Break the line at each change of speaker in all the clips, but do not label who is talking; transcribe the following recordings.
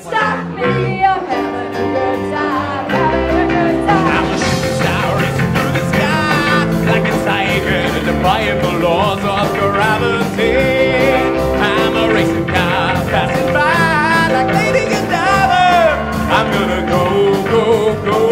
Stop me, I'm having a good time,
shooting star racing through the sky, like a tiger, defying the laws of gravity. I'm a racing car passing by, like Lady I'm gonna go, go, go.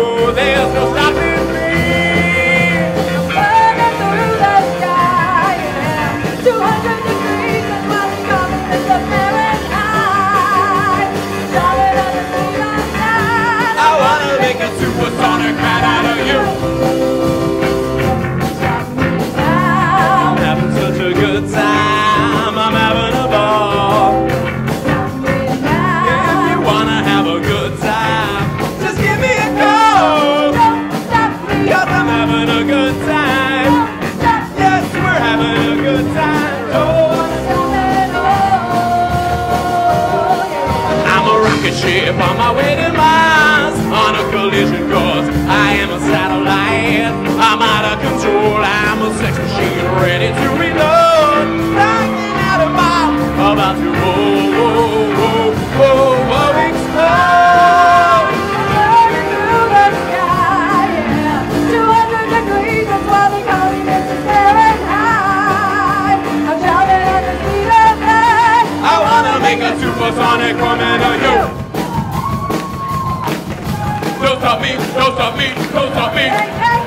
Rocket ship on my way to Mars on a collision course. I am a satellite. I'm out of control. I'm a sex machine ready to reload. Knocking out a bomb about to whoa, whoa, whoa, whoa, explode.
Through the sky, yeah. 200 degrees, that's why they call me Mr. Fahrenheit. I'm shouting at the speed of light.
I wanna make a supersonic woman of you. Don't stop me, don't stop me, don't stop me. Hey,
hey,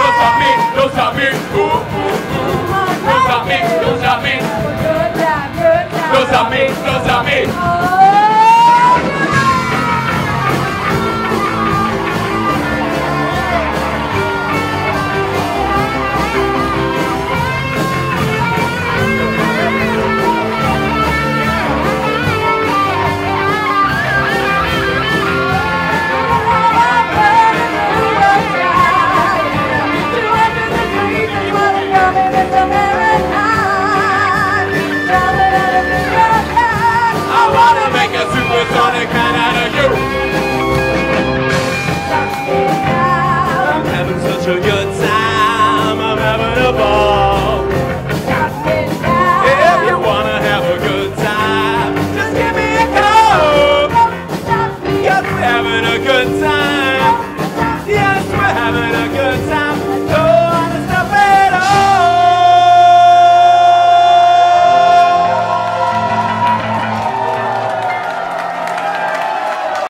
Don't
stop me, hey. don't stop me. Ooh, ooh, ooh.
Don't
stop me, don't stop
me.